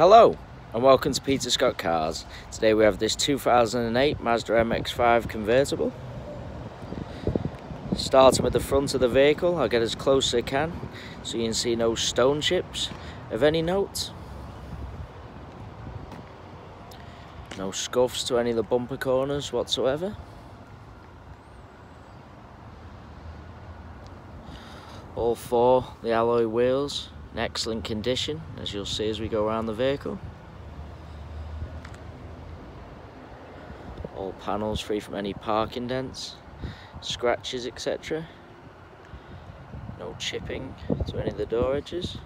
Hello and welcome to Peter Scott Cars. Today we have this 2008 Mazda MX-5 convertible. Starting with the front of the vehicle, I'll get as close as I can so you can see no stone chips of any note. No scuffs to any of the bumper corners whatsoever. All four the alloy wheels in excellent condition as you'll see as we go around the vehicle. All panels free from any parking dents, scratches etc. No chipping to any of the door edges.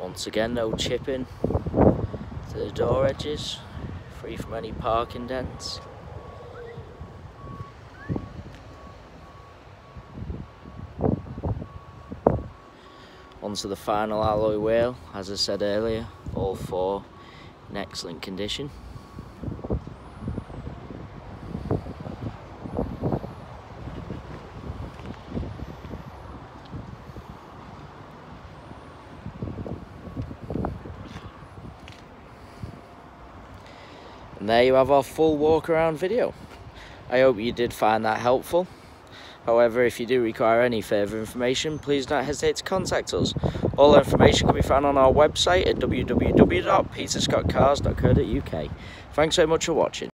Once again, no chipping to the door edges, free from any parking dents. Onto the final alloy wheel, as I said earlier, all four in excellent condition. And there you have our full walk around video. I hope you did find that helpful. However, if you do require any further information, please don't hesitate to contact us. All information can be found on our website at www.peterscottcars.co.uk. Thanks so much for watching.